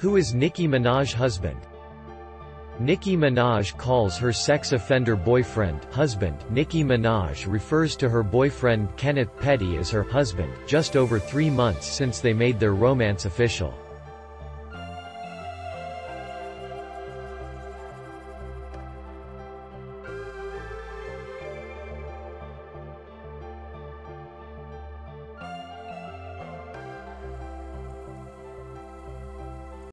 Who is Nicki Minaj husband? Nicki Minaj calls her sex offender boyfriend husband. Nicki Minaj refers to her boyfriend Kenneth Petty as her husband, just over three months since they made their romance official.